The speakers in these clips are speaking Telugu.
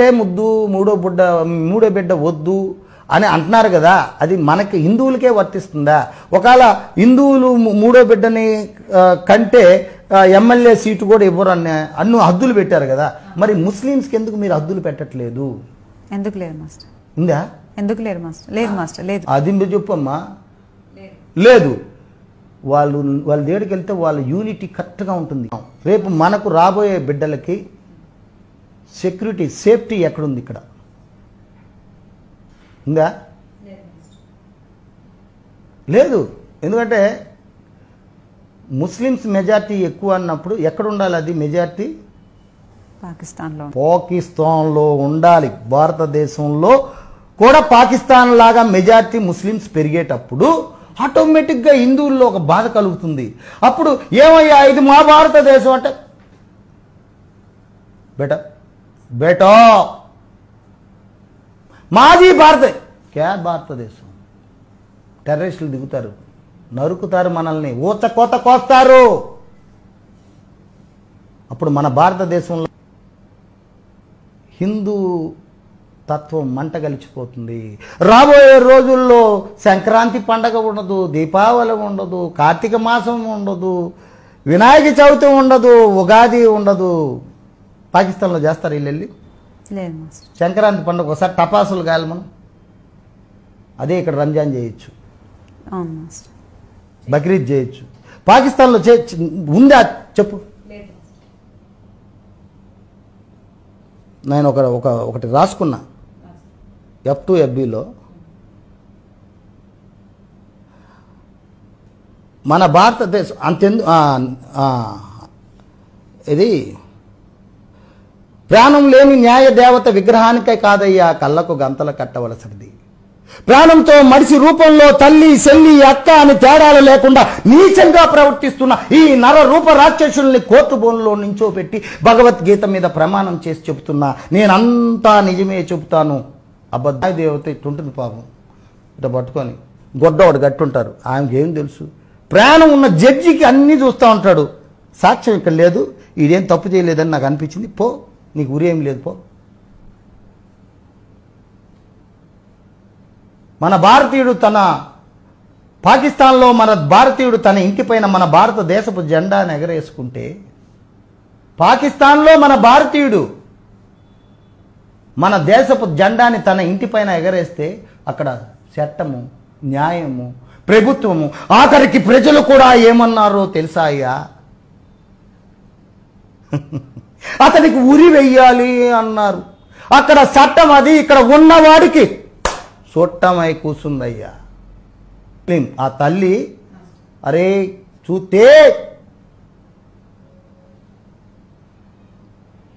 లే ముద్దు మూడో బుడ్డ మూడో బిడ్డ వద్దు అని అంటున్నారు కదా అది మనకి హిందువులకే వర్తిస్తుందా? ఒకవేళ హిందువులు మూడో బిడ్డని కంటే ఎమ్మెల్యే సీటు కూడా ఇవ్వరు అన్న అన్ను హద్దులు పెట్టారు కదా మరి ముస్లిమ్స్కి ఎందుకు మీరు హద్దులు పెట్టట్లేదు? ఎందుకు లేరు మాస్టర్. ఉందా ఎందుకు లేరు మాస్టర్? లేదు మాస్టర్ లేదు. అది మీరు చెప్పమ్మా? లేదు. వాళ్ళు వాళ్ళ దగ్గరికి వెళ్తే వాళ్ళ యూనిటీ కరెక్ట్గా ఉంటుంది. రేపు మనకు రాబోయే బిడ్డలకి సెక్యూరిటీ సేఫ్టీ ఎక్కడుంది ఇక్కడ? ఉందా? లేదు. ఎందుకంటే ముస్లిమ్స్ మెజార్టీ ఎక్కువ అన్నప్పుడు ఎక్కడ ఉండాలి అది మెజార్టీ? పాకిస్తాన్లో. పాకిస్తాన్లో ఉండాలి. భారతదేశంలో కూడా పాకిస్తాన్ లాగా మెజారిటీ ముస్లిమ్స్ పెరిగేటప్పుడు ఆటోమేటిక్గా హిందువుల్లో ఒక బాధ కలుగుతుంది. అప్పుడు ఏమయ్యా ఇది మా భారతదేశం అంటే బేటా బేటో. మాజీ భారత క్యా భారతదేశం టెర్రరిస్టులు దిగుతారు. నరుకుతారు మనల్ని. ఊత కోత కోస్తారు. అప్పుడు మన భారతదేశంలో హిందూ తత్వం మంట గలిచిపోతుంది. రాబోయే రోజుల్లో సంక్రాంతి పండగ ఉండదు దీపావళి ఉండదు కార్తీక మాసం ఉండదు వినాయక చవితి ఉండదు ఉగాది ఉండదు. పాకిస్తాన్లో చేస్తారు వీళ్ళు వెళ్ళి? సంక్రాంతి పండుగ ఒకసారి టపాసులు గాలి మనం. అదే ఇక్కడ రంజాన్ చేయొచ్చు. బక్రీద్ చేయొచ్చు. పాకిస్తాన్లో చే ఉందా? చెప్పు. నేను ఒక ఒక ఒకటి రాసుకున్నా. ఎఫ్ టూ ఎఫ్బిలో మన భారతదేశం అంతెందు ఇది ప్రాణం లేని న్యాయ దేవత విగ్రహానికే కాదయ్యా కళ్ళకు గంతలు కట్టవలసినది. ప్రాణంతో మనిషి రూపంలో తల్లి చెల్లి అక్క అని తేడాలు లేకుండా నీచంగా ప్రవర్తిస్తున్న ఈ నర రూప రాక్షసుల్ని కోర్టు బోన్లో నించోపెట్టి భగవద్గీత మీద ప్రమాణం చేసి చెబుతున్నా. నేనంతా నిజమే చెబుతాను. అబద్ధాయ దేవత ఇట్టుంటుంది పాపం. ఇట్లా పట్టుకొని గొడ్డవాడు గట్టుంటారు ఆయనకేం ఏం తెలుసు? ప్రాణం ఉన్న జడ్జికి అన్నీ చూస్తూ ఉంటాడు. సాక్ష్యం ఇక్కడ లేదు. ఈడేం తప్పు చేయలేదని నాకు అనిపించింది. పో. నీకు ఉరి ఏం లేదు పో. మన భారతీయుడు తన పాకిస్తాన్లో మన భారతీయుడు తన ఇంటిపైన మన భారతదేశపు జెండాను ఎగరేసుకుంటే పాకిస్తాన్లో మన భారతీయుడు మన దేశపు జెండాని తన ఇంటిపైన ఎగరేస్తే అక్కడ చట్టము న్యాయము ప్రభుత్వము ఆఖరికి ప్రజలు కూడా ఏమన్నారో తెలుసా అయ్యా అతనికి ఉరి వెయ్యాలి అన్నారు. అక్కడ చట్టం అది ఇక్కడ ఉన్నవాడికి. చుట్టమై కూర్చుందయ్యా ఆ తల్లి అరే చూస్తే.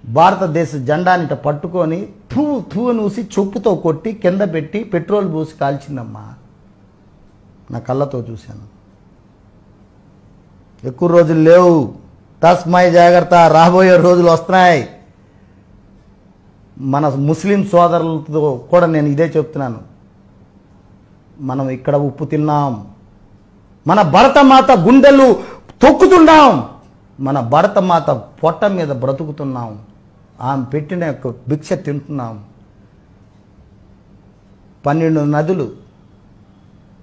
భారతదేశ జెండాని పట్టుకొని థూ థూ నూసి చొప్పుతో కొట్టి కింద పెట్టి పెట్రోల్ పోసి కాల్చిందమ్మా. నా కళ్ళతో చూశాను. ఎక్కువ రోజులు లేవు. తస్మై జాగ్రత్త రాబోయే రోజులు వస్తున్నాయి. మన ముస్లిం సోదరులతో కూడా నేను ఇదే చెప్తున్నాను. మనం ఇక్కడ ఉప్పు తిన్నాం. మన భరతమాత గుండెలు తొక్కుతున్నాం. మన భరతమాత పొట్ట మీద బ్రతుకుతున్నాం. ఆమె పెట్టిన యొక్క భిక్ష తింటున్నాం. పన్నెండు నదులు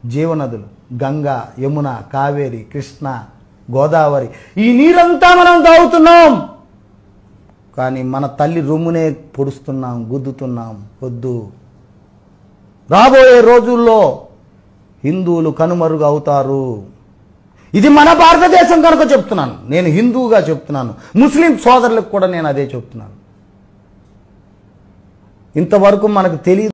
జీవనదులు గంగా యమున కావేరి కృష్ణ గోదావరి. ఈ నీరంతా మనం తాగుతున్నాం. కానీ మన తల్లి రొమ్మునే పొడుస్తున్నాం గుద్దుతున్నాం. వద్దు. రాబోయే రోజుల్లో హిందువులు కనుమరుగు అవుతారు. ఇది మన భారతదేశం కనుక చెప్తున్నాను. నేను హిందువుగా చెప్తున్నాను. ముస్లిం సోదరులకు కూడా నేను అదే చెప్తున్నాను. ఇంతవరకు మనకు తెలియదు